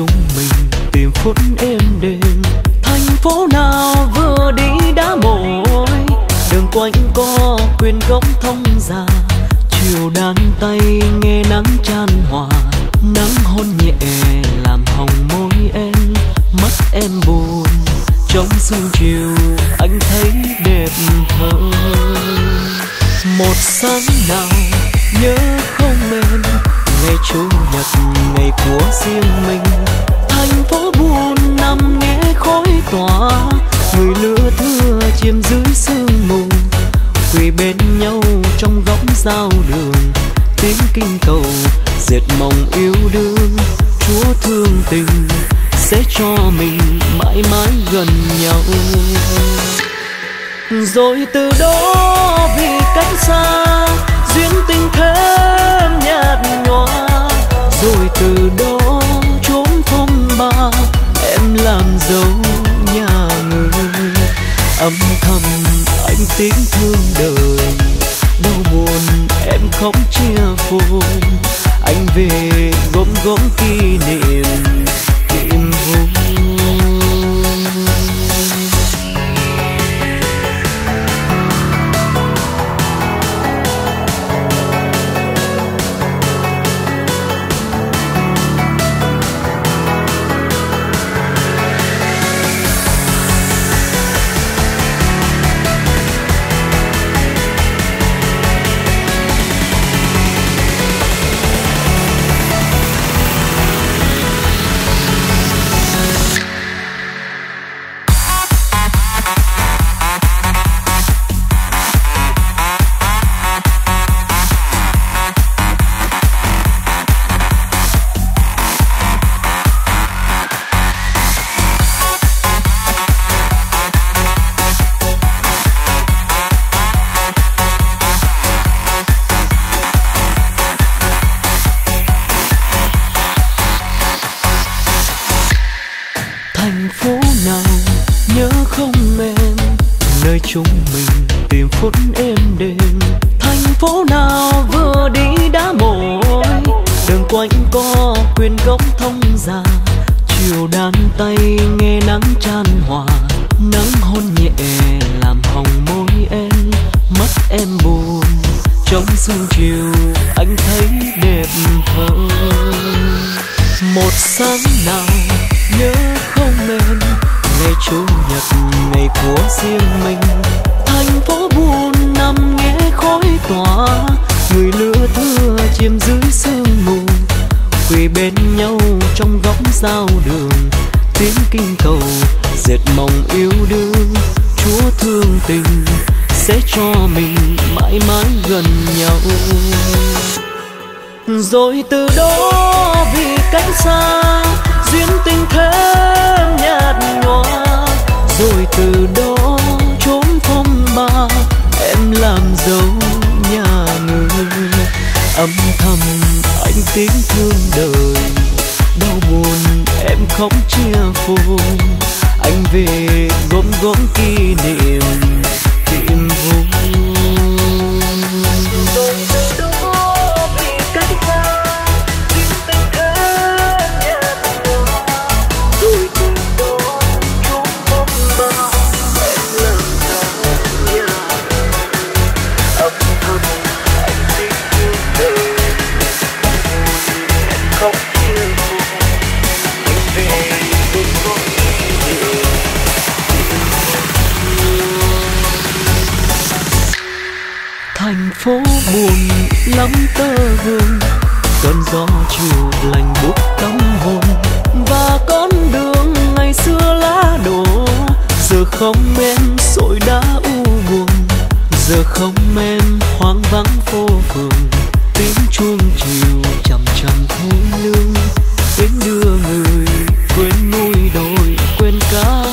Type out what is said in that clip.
chúng mình tìm phút êm đềm. Thành phố nào vừa đi đã mỏi, đường quanh co quyền góc thông già chiều đan tay nghe nắng chan hòa, nắng hôn nhẹ làm hồng môi em. Mắt em buồn, trong sương chiều anh thấy đẹp hơn. Một sáng thưa dưới sương mù, quỳ bên nhau trong góc giao đường. Tiếng kinh cầu diệt mộng yêu đương, chúa thương tình sẽ cho mình mãi mãi gần nhau. Rồi từ đó vì cách xa, duyên tình thêm nhạt nhòa. Rồi từ đó trốn phong ba, em làm dấu âm thầm, anh tiếng thương đời. Đau buồn, em khóc chia phôi anh về gom gom kỷ niệm. Chúng mình tìm phút êm đềm. Thành phố nào vừa đi đã mỏi. Đường quanh co quyền góc thông già. Chiều đan tay nghe nắng tràn hòa. Nắng hôn nhẹ làm hồng môi em. Mắt em buồn, trong sương chiều anh thấy đẹp hơn. Một sáng nào của riêng mình. Thành phố buồn nằm nghe khói tỏa. Người lửa thưa chìm dưới sương mù. Quỳ bên nhau trong góc giao đường. Tiếng kinh cầu dệt mộng yêu đương. Chúa thương tình sẽ cho mình mãi mãi gần nhau. Rồi từ đó vì cách xa, duyên tình thêm nhà từ đó trốn phong ba em làm dấu nhà người. Âm thầm anh tiếng thương đời. Đau buồn em không chia phôi. Anh về gom gom kỷ niệm. phố buồn lắm tơ vương cơn gió chiều lành buốt tâm hồn. Và con đường ngày xưa lá đổ. Giờ không em sội đã u buồn. Giờ không em hoang vắng phố phường. Tiếng chuông chiều chậm chậm thấy lương. Tiếng đưa người quên núi đồi, quên cá